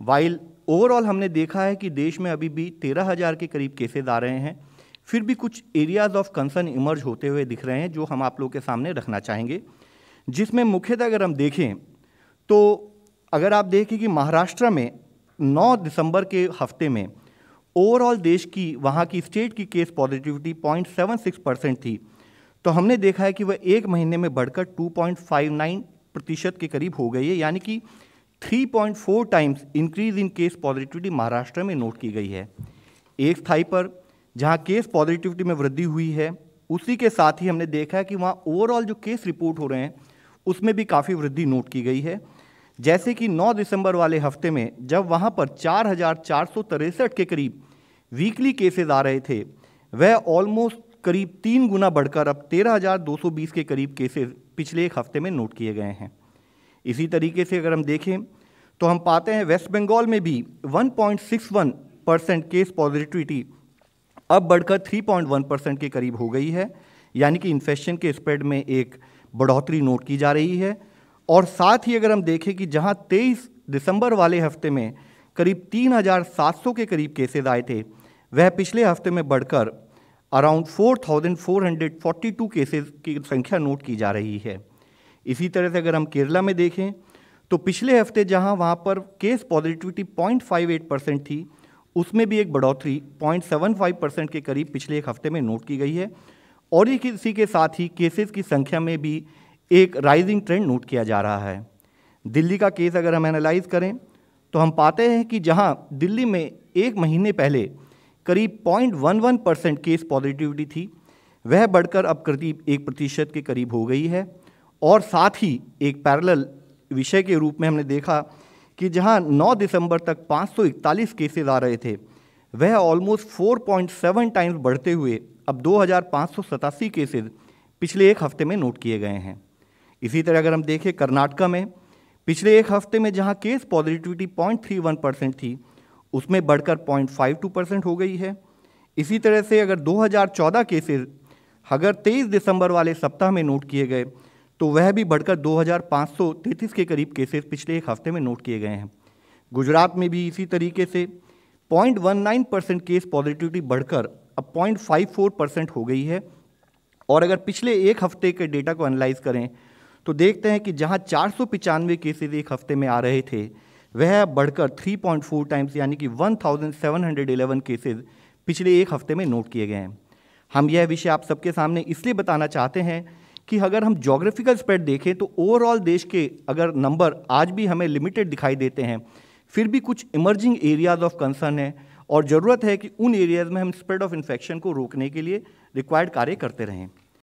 While overall हमने देखा है कि देश में अभी भी तेरह हज़ार के करीब केसेज आ रहे हैं, फिर भी कुछ एरियाज़ ऑफ़ कंसर्न इमर्ज होते हुए दिख रहे हैं, जो हम आप लोगों के सामने रखना चाहेंगे। जिसमें मुख्यतः अगर हम देखें तो अगर आप देखें कि महाराष्ट्र में 9 दिसंबर के हफ़्ते में ओवरऑल देश की, वहाँ की स्टेट की केस पॉजिटिविटी 0.76 परसेंट थी तो हमने देखा है कि वह एक महीने में बढ़कर 2.59 प्रतिशत के करीब हो गई है। यानी कि 3.4 times increase in case positivity Maharashtra में नोट की गई है। एक स्थायी पर, जहाँ केस पॉजिटिविटी में वृद्धि हुई है, उसी के साथ ही हमने देखा है कि वहाँ ओवरऑल जो केस रिपोर्ट हो रहे हैं, उसमें भी काफ़ी वृद्धि नोट की गई है। जैसे कि 9 दिसंबर वाले हफ़्ते में, जब वहाँ पर चार के करीब वीकली केसेज आ रहे थे, वह ऑलमोस्ट करीब तीन गुना बढ़कर अब तेरह हज़ार दो सौ बीस के करीब केसेस पिछले एक हफ़्ते में नोट किए गए हैं। इसी तरीके से अगर हम देखें तो हम पाते हैं वेस्ट बंगाल में भी 1.61 परसेंट केस पॉजिटिविटी अब बढ़कर 3.1 परसेंट के करीब हो गई है। यानी कि इन्फेक्शन के स्प्रेड में एक बढ़ोतरी नोट की जा रही है। और साथ ही अगर हम देखें कि जहाँ 23 दिसंबर वाले हफ़्ते में करीब 3,700 के करीब केसेस आए थे वह पिछले हफ़्ते में बढ़कर अराउंड 4,442 केसेस की संख्या नोट की जा रही है। इसी तरह से अगर हम केरला में देखें तो पिछले हफ़्ते जहाँ वहाँ पर केस पॉजिटिविटी 0.58 परसेंट थी, उसमें भी एक बढ़ोतरी 0.75 परसेंट के करीब पिछले एक हफ़्ते में नोट की गई है। और इसी के साथ ही केसेस की संख्या में भी एक राइजिंग ट्रेंड नोट किया जा रहा है। दिल्ली का केस अगर हम एनालाइज करें तो हम पाते हैं कि जहाँ दिल्ली में एक महीने पहले करीब 0.11 परसेंट केस पॉजिटिविटी थी, वह बढ़कर अब करीब एक प्रतिशत के करीब हो गई है। और साथ ही एक पैरेलल विषय के रूप में हमने देखा कि जहाँ 9 दिसंबर तक 541 केसेस आ रहे थे, वह ऑलमोस्ट 4.7 टाइम्स बढ़ते हुए अब दो केसेस पिछले एक हफ़्ते में नोट किए गए हैं। इसी तरह अगर हम देखें कर्नाटका में, पिछले एक हफ़्ते में जहाँ केस पॉजिटिविटी 0.31 परसेंट थी, उसमें बढ़कर 0.52 परसेंट हो गई है। इसी तरह से अगर 2014 केसेस अगर 23 दिसंबर वाले सप्ताह में नोट किए गए तो वह भी बढ़कर 2,533 के करीब केसेस पिछले एक हफ़्ते में नोट किए गए हैं। गुजरात में भी इसी तरीके से 0.19 परसेंट केस पॉजिटिविटी बढ़कर अब 0.54 परसेंट हो गई है। और अगर पिछले एक हफ़्ते के डेटा को एनालाइज करें तो देखते हैं कि जहाँ चार सौ केसेज एक हफ़्ते में आ रहे थे वह बढ़कर 3.4 टाइम्स यानी कि 1711 केसेज पिछले एक हफ़्ते में नोट किए गए हैं। हम यह विषय आप सबके सामने इसलिए बताना चाहते हैं कि अगर हम जोग्राफिकल स्प्रेड देखें तो ओवरऑल देश के अगर नंबर आज भी हमें लिमिटेड दिखाई देते हैं, फिर भी कुछ इमर्जिंग एरियाज़ ऑफ़ कंसर्न है और ज़रूरत है कि उन एरियाज़ में हम स्प्रेड ऑफ़ इन्फेक्शन को रोकने के लिए रिक्वायर्ड कार्य करते रहें।